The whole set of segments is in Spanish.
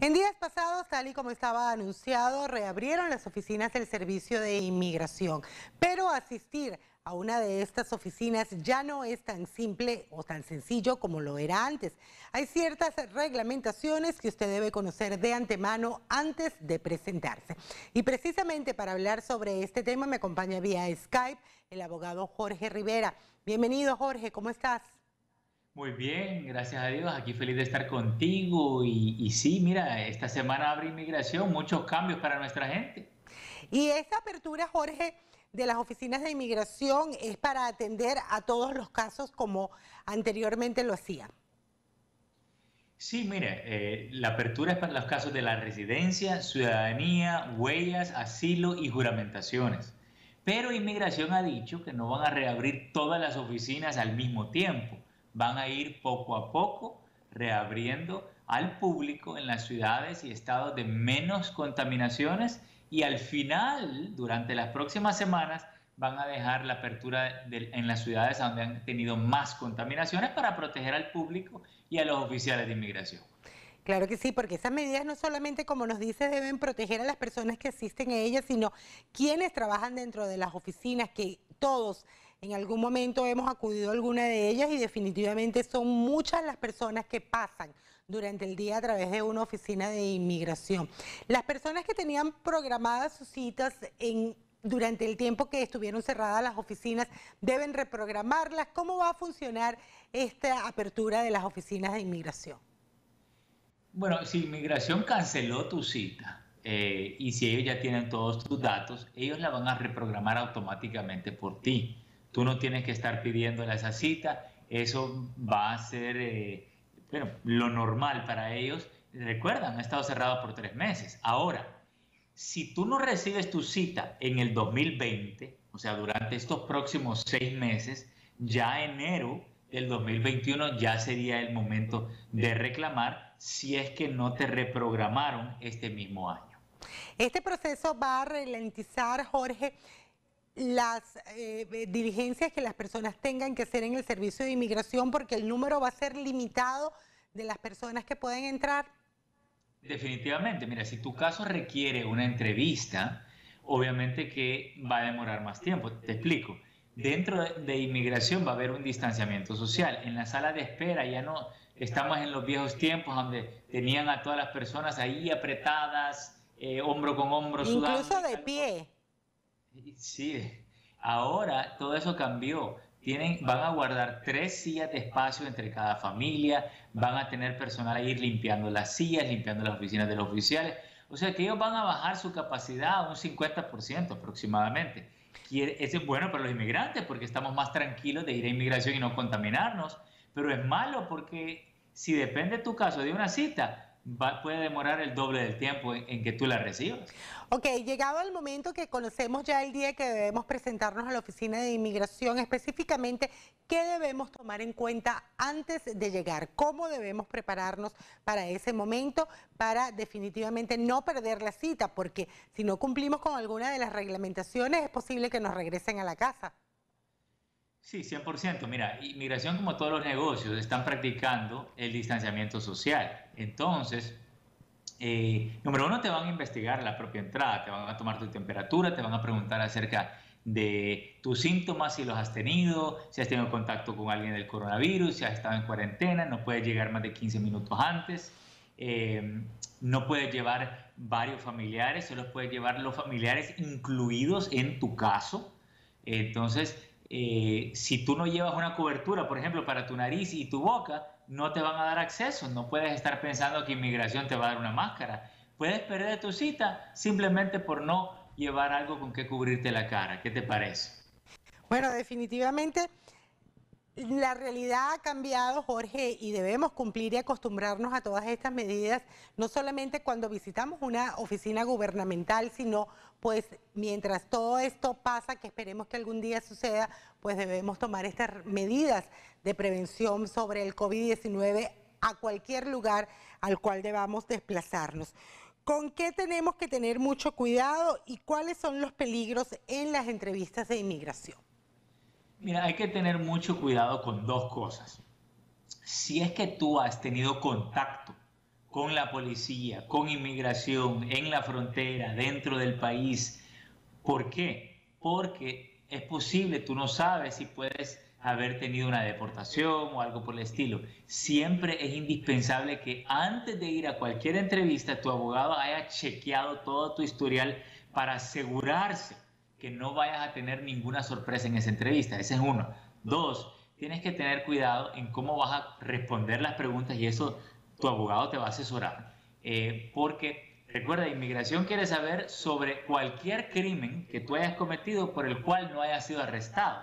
En días pasados, tal y como estaba anunciado, reabrieron las oficinas del Servicio de Inmigración, pero asistir a una de estas oficinas ya no es tan simple o tan sencillo como lo era antes. Hay ciertas reglamentaciones que usted debe conocer de antemano antes de presentarse. Y precisamente para hablar sobre este tema me acompaña vía Skype el abogado Jorge Rivera. Bienvenido Jorge, ¿cómo estás? Muy bien, gracias a Dios. Aquí feliz de estar contigo. Y, sí, mira, esta semana abre inmigración, muchos cambios para nuestra gente. Y esta apertura, Jorge, de las oficinas de inmigración es para atender a todos los casos como anteriormente lo hacía. Sí, mire, eh, la apertura es para los casos de la residencia, ciudadanía, huellas, asilo y juramentaciones. Pero inmigración ha dicho que no van a reabrir todas las oficinas al mismo tiempo van a ir poco a poco reabriendo al público en las ciudades y estados de menos contaminaciones y al final, durante las próximas semanas, van a dejar la apertura en las ciudades donde han tenido más contaminaciones para proteger al público y a los oficiales de inmigración. Claro que sí, porque esas medidas no solamente, como nos dice, deben proteger a las personas que asisten a ellas, sino quienes trabajan dentro de las oficinas, que todos en algún momento hemos acudido a alguna de ellas y definitivamente son muchas las personas que pasan durante el día a través de una oficina de inmigración. Las personas que tenían programadas sus citas durante el tiempo que estuvieron cerradas las oficinas, deben reprogramarlas. ¿Cómo va a funcionar esta apertura de las oficinas de inmigración? Bueno, si inmigración canceló tu cita eh, y si ellos ya tienen todos tus datos, ellos la van a reprogramar automáticamente por ti. Tú no tienes que estar pidiéndole esa cita, eso va a ser eh, lo normal para ellos. Recuerdan, han estado cerrados por tres meses. Ahora, si tú no recibes tu cita en el 2020, o sea, durante estos próximos seis meses, ya enero del 2021 ya sería el momento de reclamar si es que no te reprogramaron este mismo año. Este proceso va a ralentizar, Jorge, las eh, eh, diligencias que las personas tengan que hacer en el servicio de inmigración porque el número va a ser limitado de las personas que pueden entrar? Definitivamente, mira, si tu caso requiere una entrevista, obviamente que va a demorar más tiempo. Te explico. Dentro de inmigración va a haber un distanciamiento social. En la sala de espera ya no estamos en los viejos tiempos donde tenían a todas las personas ahí apretadas, eh, hombro con hombro, Incluso de pie. Sí, ahora todo eso cambió. Tienen, van a guardar tres sillas de espacio entre cada familia, van a tener personal a ir limpiando las sillas, limpiando las oficinas de los oficiales. O sea que ellos van a bajar su capacidad a un 50% aproximadamente. Y eso es bueno para los inmigrantes porque estamos más tranquilos de ir a inmigración y no contaminarnos. Pero es malo porque si depende tu caso de una cita, puede demorar el doble del tiempo en, que tú la recibas. Ok, llegado el momento que conocemos ya el día que debemos presentarnos a la oficina de inmigración, específicamente, ¿qué debemos tomar en cuenta antes de llegar? ¿Cómo debemos prepararnos para ese momento para definitivamente no perder la cita? Porque si no cumplimos con alguna de las reglamentaciones, es posible que nos regresen a la casa. Sí, 100%. Mira, inmigración como todos los negocios están practicando el distanciamiento social. Entonces, eh, número uno, te van a investigar la propia entrada, te van a tomar tu temperatura, te van a preguntar acerca de tus síntomas, si los has tenido, si has tenido contacto con alguien del coronavirus, si has estado en cuarentena, no puedes llegar más de 15 minutos antes, eh, no puedes llevar varios familiares, solo puedes llevar los familiares incluidos en tu caso. Entonces, eh, si tú no llevas una cobertura, por ejemplo, para tu nariz y tu boca, no te van a dar acceso. No puedes estar pensando que inmigración te va a dar una máscara. Puedes perder tu cita simplemente por no llevar algo con que cubrirte la cara. ¿Qué te parece? Bueno, definitivamente la realidad ha cambiado, Jorge, y debemos cumplir y acostumbrarnos a todas estas medidas, no solamente cuando visitamos una oficina gubernamental, sino pues mientras todo esto pasa, que esperemos que algún día suceda, pues debemos tomar estas medidas de prevención sobre el COVID-19 a cualquier lugar al cual debamos desplazarnos. ¿Con qué tenemos que tener mucho cuidado y cuáles son los peligros en las entrevistas de inmigración? Mira, hay que tener mucho cuidado con dos cosas. Si es que tú has tenido contacto con la policía, con inmigración, en la frontera, dentro del país. ¿Por qué? Porque es posible, tú no sabes si puedes haber tenido una deportación o algo por el estilo. Siempre es indispensable que antes de ir a cualquier entrevista tu abogado haya chequeado todo tu historial para asegurarse que no vayas a tener ninguna sorpresa en esa entrevista. Ese es uno. Dos, tienes que tener cuidado en cómo vas a responder las preguntas y eso tu abogado te va a asesorar. Eh, porque recuerda, inmigración quiere saber sobre cualquier crimen que tú hayas cometido por el cual no hayas sido arrestado.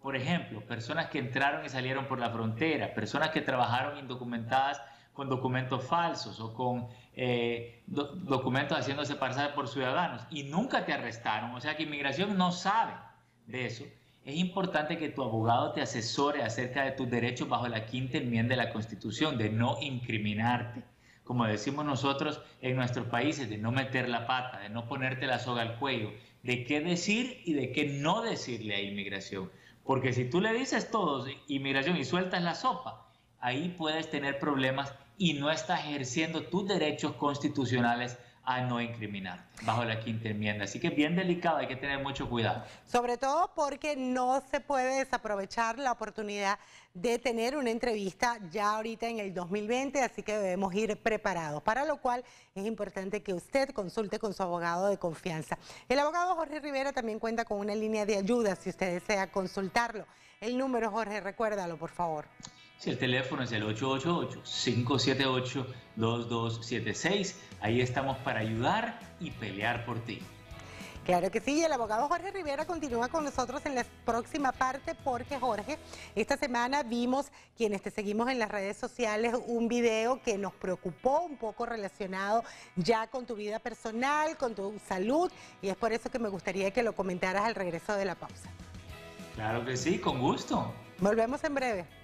Por ejemplo, personas que entraron y salieron por la frontera, personas que trabajaron indocumentadas con documentos falsos o con eh, documentos haciéndose pasar por ciudadanos y nunca te arrestaron. O sea que inmigración no sabe de eso. Es importante que tu abogado te asesore acerca de tus derechos bajo la quinta enmienda de la Constitución, de no incriminarte. Como decimos nosotros en nuestros países, de no meter la pata, de no ponerte la soga al cuello, de qué decir y de qué no decirle a inmigración. Porque si tú le dices todo, inmigración, y sueltas la sopa, ahí puedes tener problemas y no estás ejerciendo tus derechos constitucionales a no incriminar bajo la quinta enmienda. Así que bien delicado, hay que tener mucho cuidado. Sobre todo porque no se puede desaprovechar la oportunidad de tener una entrevista ya ahorita en el 2020, así que debemos ir preparados, para lo cual es importante que usted consulte con su abogado de confianza. El abogado Jorge Rivera también cuenta con una línea de ayuda si usted desea consultarlo. El número, Jorge, recuérdalo, por favor. Si el teléfono es el 888-578-2276. Ahí estamos para ayudar y pelear por ti. Claro que sí, el abogado Jorge Rivera continúa con nosotros en la próxima parte porque Jorge, esta semana vimos quienes te seguimos en las redes sociales un video que nos preocupó un poco relacionado ya con tu vida personal, con tu salud y es por eso que me gustaría que lo comentaras al regreso de la pausa. Claro que sí, con gusto. Volvemos en breve.